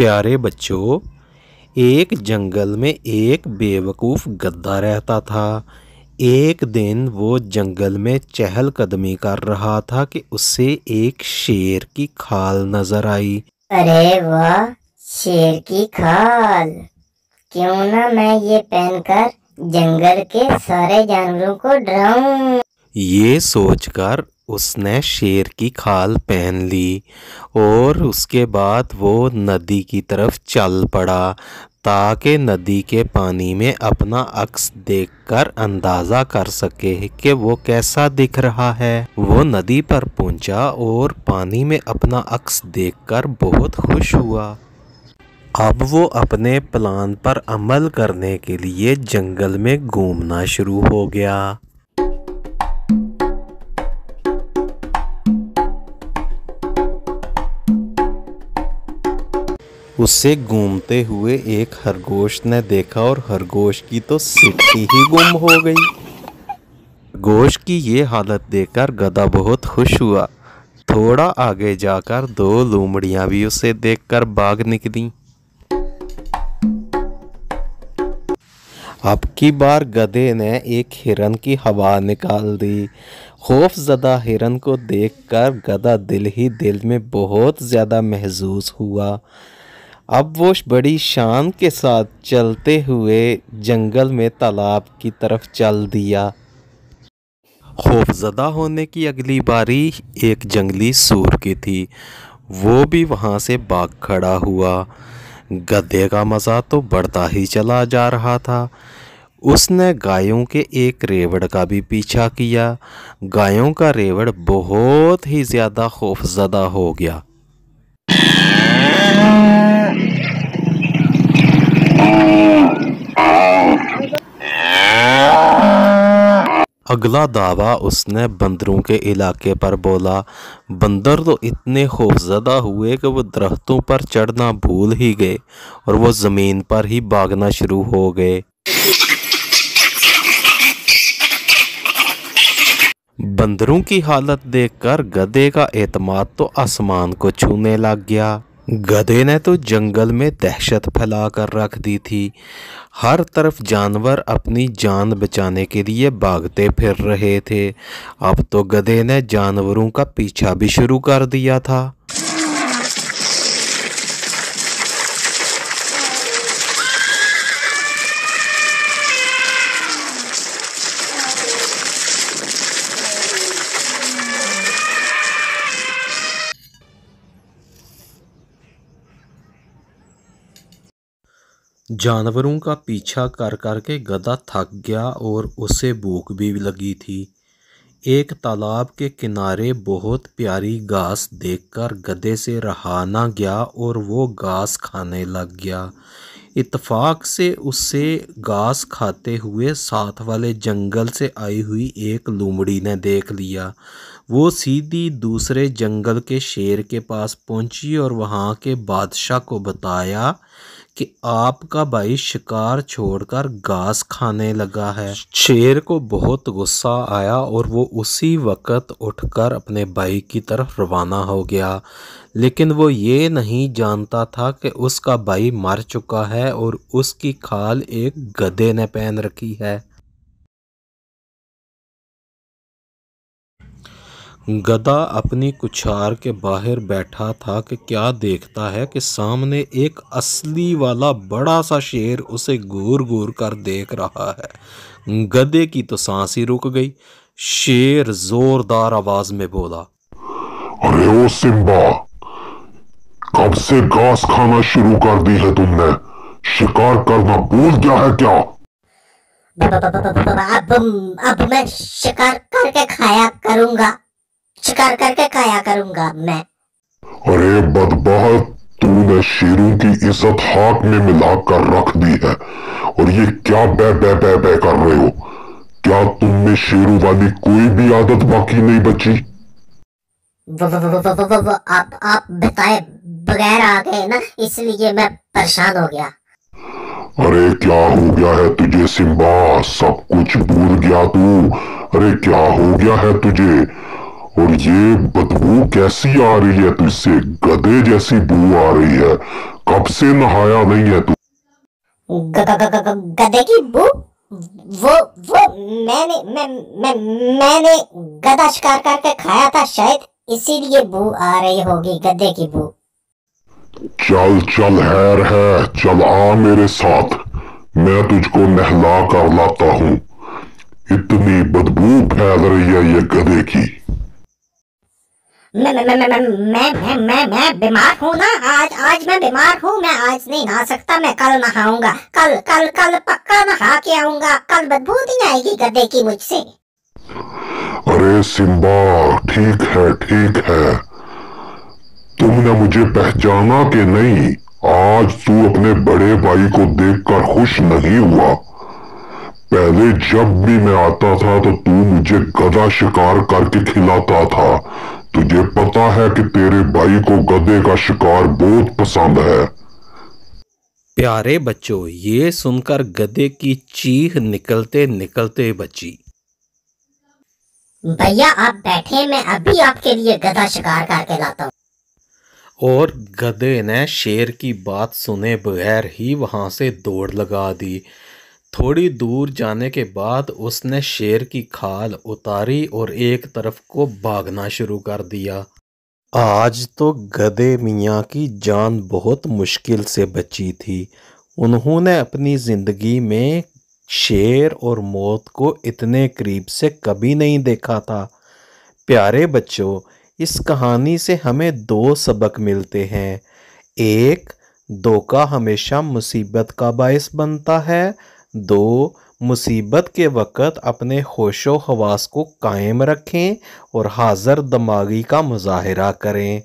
प्यारे बच्चों एक जंगल में एक बेवकूफ़ गद्दा रहता था। एक दिन वो जंगल में चहलकदमी कर रहा था कि उसे एक शेर की खाल नज़र आई। अरे वाह शेर की खाल। क्यों ना मैं ये पहनकर जंगल के सारे जानवरों को डराऊं? ये सोचकर उसने शेर की खाल पहन ली और उसके बाद वो नदी की तरफ़ चल पड़ा, ताकि नदी के पानी में अपना अक्स देखकर अंदाज़ा कर सके कि वो कैसा दिख रहा है। वो नदी पर पहुँचा और पानी में अपना अक्स देखकर बहुत खुश हुआ। अब वो अपने प्लान पर अमल करने के लिए जंगल में घूमना शुरू हो गया। उसे घूमते हुए एक खरगोश ने देखा और खरगोश की तो सिट्टी ही गुम हो गई। गोश की ये हालत देखकर गधा बहुत खुश हुआ। थोड़ा आगे जाकर दो लूमड़ियाँ भी उसे देखकर बाग निकली। अब की बार गधे ने एक हिरन की हवा निकाल दी। खौफ ज़दा हिरन को देखकर गधा दिल ही दिल में बहुत ज़्यादा महसूस हुआ। अब वो बड़ी शान के साथ चलते हुए जंगल में तालाब की तरफ़ चल दिया। खौफजदा होने की अगली बारी एक जंगली सूर की थी। वो भी वहाँ से भाग खड़ा हुआ। गधे का मज़ा तो बढ़ता ही चला जा रहा था। उसने गायों के एक रेवड़ का भी पीछा किया। गायों का रेवड़ बहुत ही ज़्यादा खौफजदा हो गया। अगला दावा उसने बंदरों के इलाके पर बोला, बंदर तो इतने खौफजदा हुए कि वो दरख्तों पर चढ़ना भूल ही गए और वो ज़मीन पर ही भागना शुरू हो गए। बंदरों की हालत देखकर गधे का एतमाद तो आसमान को छूने लग गया। गधे ने तो जंगल में दहशत फैला कर रख दी थी। हर तरफ़ जानवर अपनी जान बचाने के लिए भागते फिर रहे थे। अब तो गधे ने जानवरों का पीछा भी शुरू कर दिया था। जानवरों का पीछा कर कर के गधा थक गया और उसे भूख भी लगी थी। एक तालाब के किनारे बहुत प्यारी घास देखकर गधे से रहा ना गया और वो घास खाने लग गया। इतफाक से उसे घास खाते हुए साथ वाले जंगल से आई हुई एक लूमड़ी ने देख लिया। वो सीधी दूसरे जंगल के शेर के पास पहुँची और वहाँ के बादशाह को बताया कि आपका भाई शिकार छोड़कर घास खाने लगा है। शेर को बहुत गुस्सा आया और वो उसी वक़्त उठकर अपने भाई की तरफ़ रवाना हो गया। लेकिन वो ये नहीं जानता था कि उसका भाई मर चुका है और उसकी खाल एक गधे ने पहन रखी है। गधा अपनी कुछार के बाहर बैठा था कि क्या देखता है कि सामने एक असली वाला बड़ा सा शेर उसे घूर घूर कर देख रहा है। गधे की तो सांस ही रुक गई। शेर जोरदार आवाज़ में बोला अरे ओ सिम्बा कब से घास खाना शुरू कर दी है तुमने? शिकार करना भूल गया है क्या? अब अब मैं शिकार करके खाया करूँगा। शिकार करके खाया करूँगा मैं। अरे बदबहत तूने शेरों की इज़्ज़त हाथ में मिलाकर रख दी है। और ये क्या बे बे बे बे कर रहे हो? क्या तुम में शेरों वाली कोई भी आदत बाकी नहीं बची? आप आप बताए बगैर आ गए ना इसलिए मैं परेशान हो गया। अरे क्या हो गया है तुझे सिम्बा सब कुछ भूल गया तू। अरे क्या हो गया है तुझे? और ये बदबू कैसी आ रही है तुझसे? गधे जैसी बू आ रही है। कब से नहाया नहीं है तू? गधे की बू? वो वो मैंने मैं, मैं मैंने गधा शिकार करके खाया था शायद इसीलिए बू आ रही होगी गधे की बू। चल चल हैर है चल आ मेरे साथ। मैं तुझको नहला कर लाता हूँ। इतनी बदबू फैल रही है ये गधे की। मैं मैं मैं मैं मैं मैं बीमार हूँ ना? आज आज मैं बीमार हूँ, मैं आज नहीं नहा सकता, मैं कल नहाऊँगा। कल कल कल पक्का नहा के आऊँगा। कल बदबू नहीं आएगी गधे की मुझसे। अरे सिम्बा, ठीक है ठीक है। तुमने मुझे पहचाना कि नहीं? आज तू अपने बड़े भाई को देखकर खुश नहीं हुआ। पहले जब भी मैं आता था तो तू मुझे गधा शिकार करके खिलाता था। तुझे पता है कि तेरे भाई को गधे का शिकार बहुत पसंद है। प्यारे बच्चों ये सुनकर गधे की चीख निकलते निकलते बची। भैया आप बैठे मैं अभी आपके लिए गधा शिकार करके लाता हूँ। और गधे ने शेर की बात सुने बगैर ही वहाँ से दौड़ लगा दी। थोड़ी दूर जाने के बाद उसने शेर की खाल उतारी और एक तरफ़ को भागना शुरू कर दिया। आज तो गधे मियाँ की जान बहुत मुश्किल से बची थी। उन्होंने अपनी ज़िंदगी में शेर और मौत को इतने करीब से कभी नहीं देखा था। प्यारे बच्चों, इस कहानी से हमें दो सबक मिलते हैं। एक, धोखा हमेशा मुसीबत का बायस बनता है दो, मुसीबत के वक़्त अपने होशो हवास को कायम रखें और हाज़र दमागी का मुजाहरा करें।